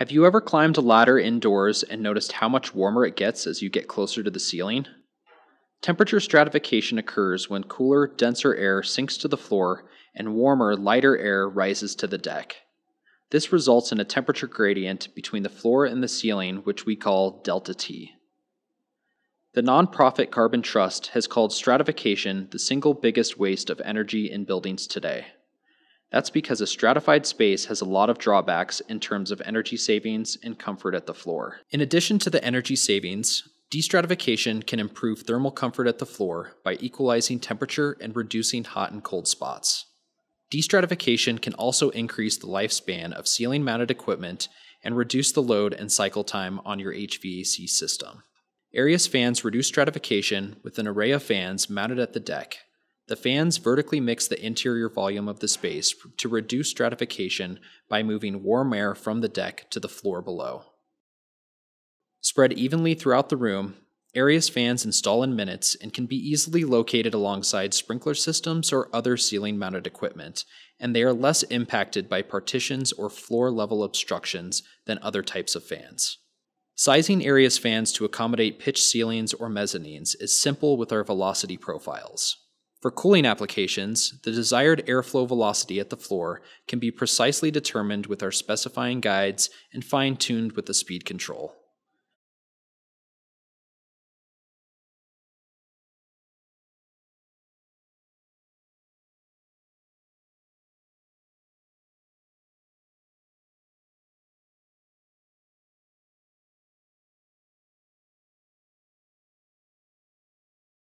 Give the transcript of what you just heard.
Have you ever climbed a ladder indoors and noticed how much warmer it gets as you get closer to the ceiling? Temperature stratification occurs when cooler, denser air sinks to the floor and warmer, lighter air rises to the deck. This results in a temperature gradient between the floor and the ceiling, which we call delta T. The nonprofit Carbon Trust has called stratification the single biggest waste of energy in buildings today. That's because a stratified space has a lot of drawbacks in terms of energy savings and comfort at the floor. In addition to the energy savings, destratification can improve thermal comfort at the floor by equalizing temperature and reducing hot and cold spots. Destratification can also increase the lifespan of ceiling mounted equipment and reduce the load and cycle time on your HVAC system. Airius fans reduce stratification with an array of fans mounted at the deck the fans vertically mix the interior volume of the space to reduce stratification by moving warm air from the deck to the floor below. Spread evenly throughout the room, Airius fans install in minutes and can be easily located alongside sprinkler systems or other ceiling mounted equipment, and they are less impacted by partitions or floor level obstructions than other types of fans. Sizing Airius fans to accommodate pitch ceilings or mezzanines is simple with our velocity profiles. For cooling applications, the desired airflow velocity at the floor can be precisely determined with our specifying guides and fine tuned with the speed control.